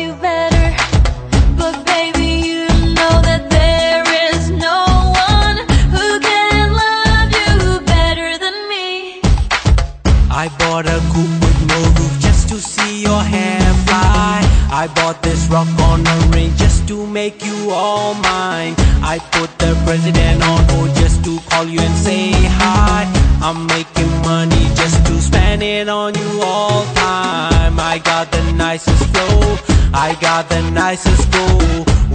you better. But baby, you know that there is no one Who can love you better than me. I bought a coupe with no roof just to see your hair fly. I bought this rock on a ring just to make you all mine. I put the president on hold just to call you and say hi. I'm making money just to spend it on you all time. I got the nicest flow. I got the nicest go.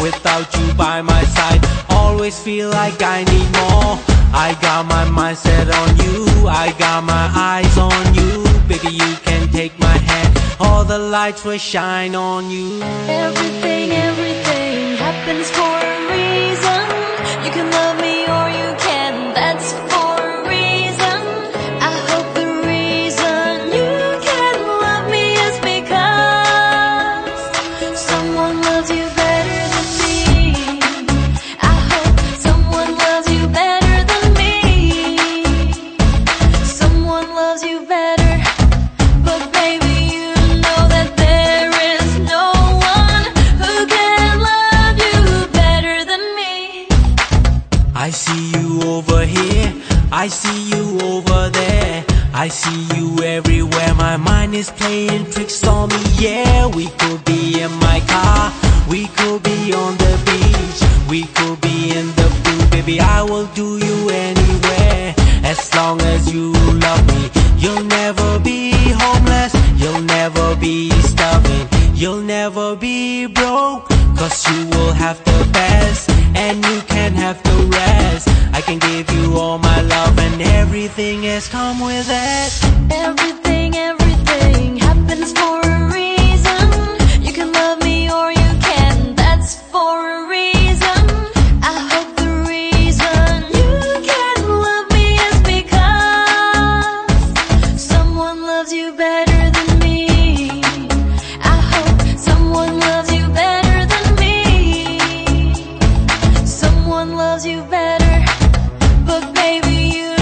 Without you by my side, always feel like I need more. I got my mindset on you, I got my eyes on you. Baby, you can take my hand, all the lights will shine on you. Everything, everything happens for a reason. I see you over here, I see you over there. I see you everywhere, my mind is playing tricks on me. Yeah, we could be in my car, we could be on the beach, we could be in the pool. Baby, I will do you anywhere as long as you love me. You'll never be homeless, you'll never be starving, you'll never be broke. Cause you will have the best, and you can have the rest. I can give you all my love, and everything has come with it. Everything better, but baby, you